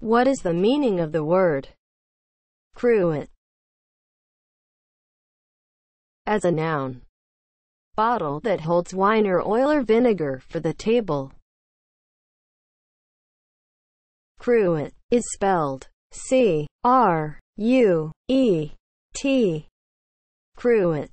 What is the meaning of the word cruet as a noun? Bottle that holds wine or oil or vinegar for the table. Cruet is spelled C-R-U-E-T. Cruet.